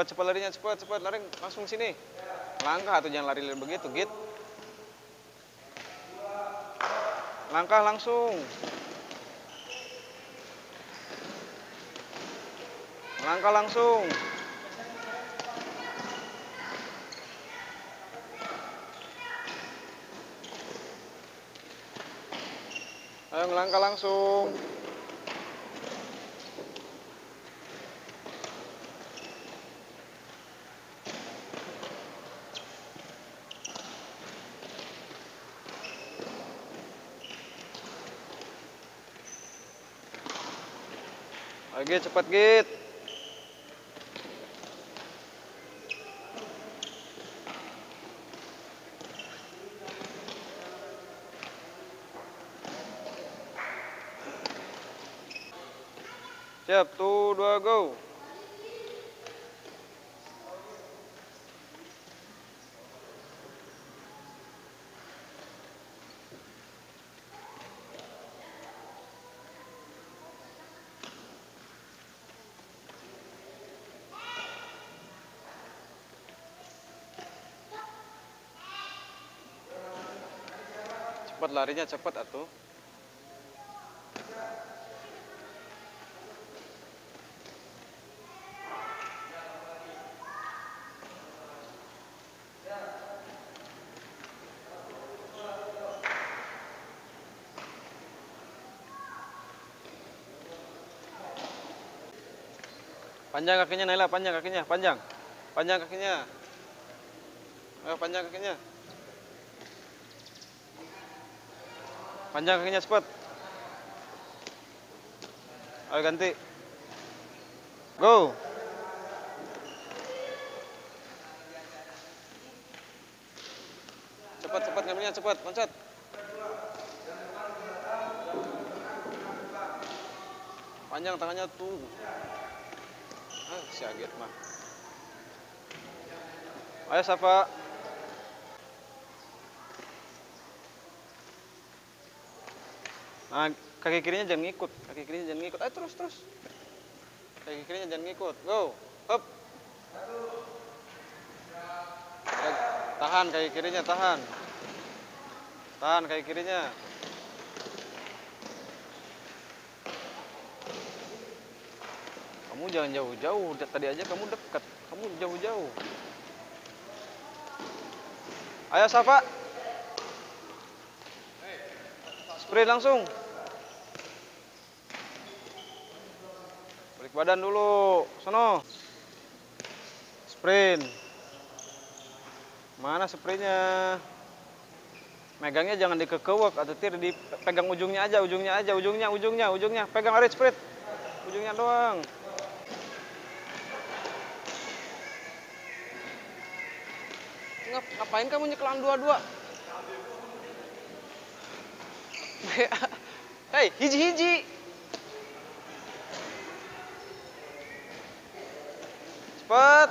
Cepat, cepat larinya, cepat, cepat. Lari langsung sini. Langkah atau jangan lari begitu, git. Langkah langsung. Langkah langsung. Ayo ngelangkah langsung. Oke, cepat git. Siap, tuh dua go. Cepat larinya cepat atuh. Panjang kakinya Naila, panjang kakinya, panjang. Panjang kakinya. Ayo panjang kakinya. Panjang kakinya cepat. Ayo ganti. Go. Cepat cepat ngambilnya cepat, loncat. Panjang tangannya tuh. Ah, si Agit mah. Ayo Safa. Nah, kaki kirinya jangan ngikut. Kaki kirinya jangan ngikut. Ayo terus terus. Kaki kirinya jangan ngikut. Go. Up. Tahan kaki kirinya, tahan. Tahan kaki kirinya. Kamu jangan jauh-jauh. Tadi aja kamu dekat. Kamu jauh-jauh. Ayo Safa. Sprint langsung. Balik badan dulu. Sono. Sprint. Mana sprintnya? Megangnya jangan dikekewek atau tir dipegang ujungnya aja, ujungnya aja, ujungnya, ujungnya, ujungnya. Pegang arit sprint. Ujungnya doang. Ngap, ngapain kamu nyekelang dua-dua? Hei, hiji-hiji. Cepet.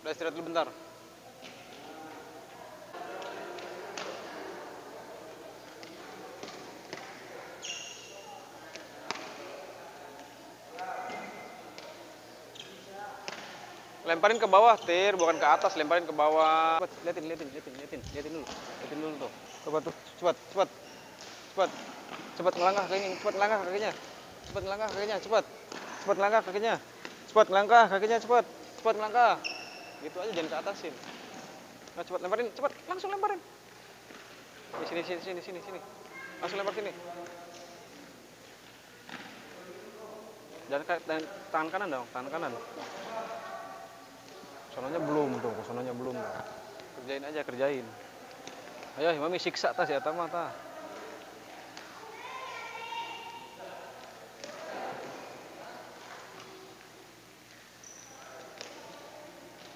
Udah istirahat dulu bentar. Lemparin ke bawah, Tir, bukan ke atas, lemparin ke bawah. Cepat, liatin, liatin, liatin, liatin, liatin dulu. Liatin dulu tuh. Coba tuh, cepat, cepat. Cepat. Cepat ngelangkah kakinya, cepat ngelangkah kakinya. Cepat ngelangkah kakinya, cepat. Cepat ngelangkah kakinya. Cepat ngelangkah kakinya, cepat. Cepat ngelangkah. Gitu aja jangan ke atasin. Nah, cepat lemparin, cepat, langsung lemparin. Di sini, sini, sini, sini, sini. Langsung lempar sini. Jangan tangan kanan dong, tangan kanan. Sononya belum tuh, sononya belum tuh. Kerjain aja, kerjain. Ayo, mami siksa tas ya, tama ta.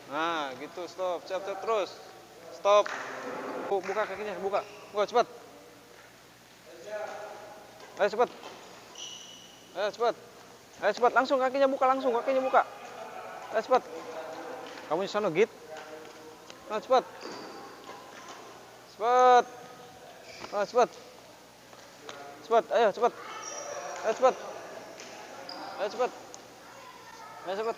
Nah, gitu, stop, siap, siap, terus. Stop. Bu- Buka kakinya, buka. Buka, cepat. Ayo, cepat. Ayo, cepat. Ayo, cepat, langsung kakinya buka, langsung, kakinya buka. Ayo, cepat. Kamu di sana, Git. Nah, cepat. Cepat. Nah, cepat. Cepat, ayo cepat. Ayo cepat. Ayo cepat. Ayo cepat.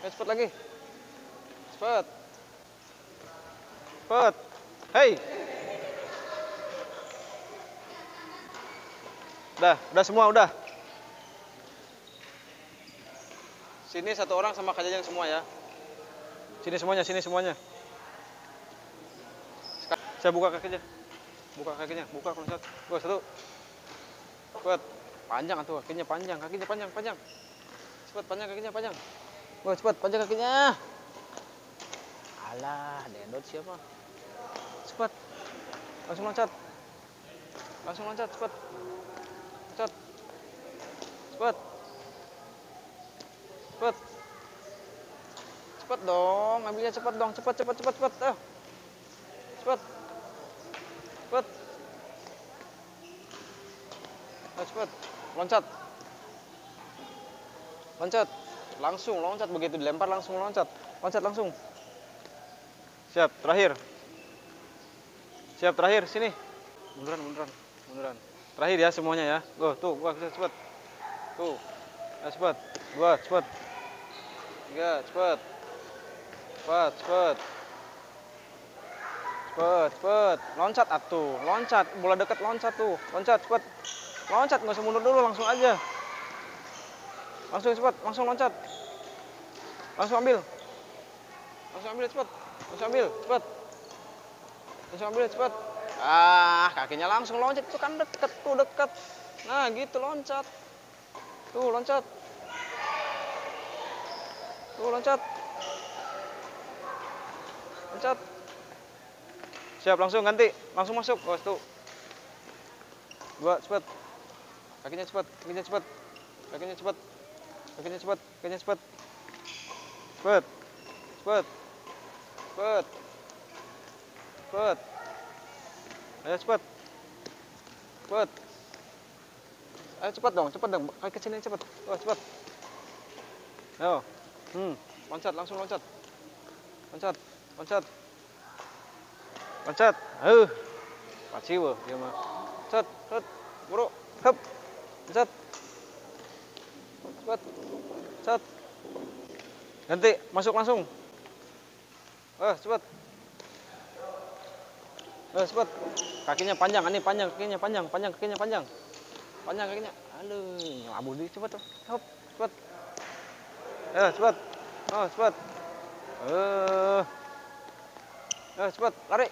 Ayo cepat lagi. Cepat. Cepat. Hei. Udah, udah semua, udah. Sini satu orang sama kajang semua ya. Sini semuanya, sini semuanya. Saya buka kakinya. Buka kakinya, buka kalau Gua satu. Kuat. Panjang tuh kakinya panjang, kakinya panjang, panjang. Cepat panjang kakinya panjang. Gua cepat panjang kakinya. Alah, dendot siapa? Cepat. Langsung loncat. Langsung loncat, cepat. Loncat. Cepat. Cepat. Cepat dong, ambilnya cepat dong. Cepat, cepat, cepat, cepat. Ayo. Cepat. Cepat. Ayo cepat. Loncat. Loncat. Langsung loncat begitu dilempar langsung loncat. Loncat langsung. Siap, terakhir. Siap, terakhir. Sini. Munduran, munduran, munduran. Terakhir ya semuanya ya. Go, tuh, gua cepat. Tuh. Ayo cepat. Dua, cepat. Tiga, Cepat, cepat. Cepet, cepet. Loncat atuh, loncat. Bola dekat loncat tuh. Loncat, cepet. Loncat, nggak usah mundur dulu, langsung aja. Langsung cepet, langsung loncat. Langsung ambil. Langsung ambil cepet. Langsung ambil, cepet. Langsung ambil cepet. Ah, kakinya langsung loncat itu kan deket tuh, deket. Nah, gitu loncat. Tuh, loncat. Tuh, loncat. Loncat. Siap, langsung ganti. Langsung masuk. Oh, tuh. Dua, cepat. Kakinya cepat, kakinya cepat. Kakinya cepat. Kakinya cepat, kakinya cepat. Cepat. Cepat. Cepat. Cepat. Ayo cepat. Cepat. Ayo cepat dong, cepat dong. Kaki sini cepat. Oh, cepat. Ayo. Hmm, loncat, langsung loncat. Loncat, loncat. Loncat. Eh. Paci weh, dia mah. Cet, cet. Buru. Hup. Cet. Cepat. Cet. Ganti, masuk langsung. Eh, cepat. Eh, cepat. Kakinya panjang, ini panjang, kakinya panjang, panjang, kakinya panjang. Panjang kakinya. Aduh, abu di cepat. Hop, cepat. Eh, cepat. Oh, cepat. Eh. Eh, cepat, lari.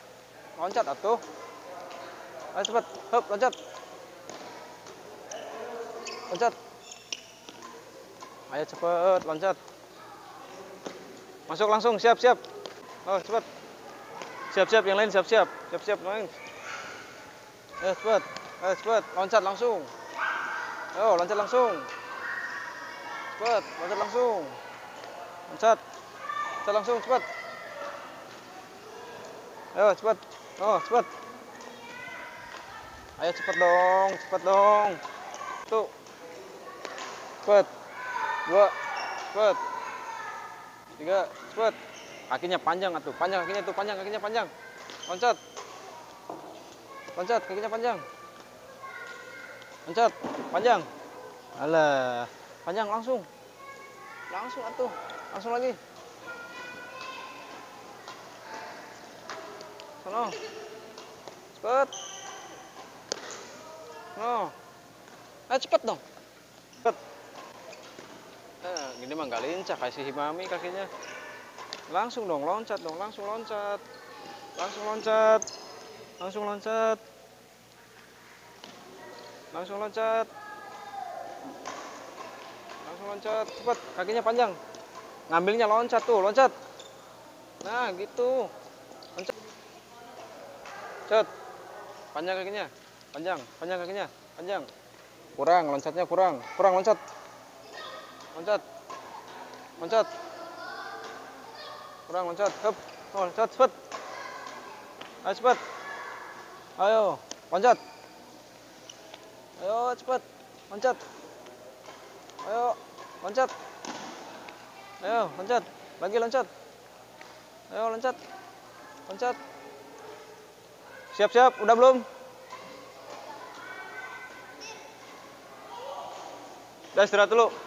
Loncat atuh. Ayo cepat, hop, loncat. Loncat. Ayo cepat, loncat. Masuk langsung, siap, siap. Oh, cepat. Siap, siap, yang lain siap, siap. Siap, siap, yang lain. Ayo cepat. Ayo cepat, loncat langsung. Ayo, loncat langsung. Cepat, loncat langsung. Loncat. Loncat langsung, cepat. Ayo, cepat. Oh, cepat. Ayo cepat dong, cepat dong. Tuh. Cepat. Dua. Cepat. Tiga. Cepat. Kakinya panjang atuh. Panjang kakinya tuh, panjang kakinya panjang. Loncat. Loncat, kakinya panjang. Loncat, panjang. Alah, panjang langsung. Langsung atuh. Langsung lagi. Sono. Cepet. No. Ayo cepet dong. Cepet. Eh, gini mah nggak lincah kasih himami kakinya. Langsung dong, loncat dong, langsung loncat. Langsung loncat. Langsung loncat. Langsung loncat. Langsung loncat, cepet. Kakinya panjang. Ngambilnya loncat tuh, loncat. Nah, gitu. Cet. Panjang kakinya. Panjang, panjang kakinya. Panjang. Kurang, loncatnya kurang. Kurang loncat. Loncat. Loncat. Kurang loncat. Oh, loncat cepet. Ayo cepet. Ayo, loncat. Ayo cepet. Loncat. Ayo, loncat. Ayo, loncat. Lagi loncat. Ayo, loncat. Loncat. Siap-siap, udah belum? Udah istirahat dulu.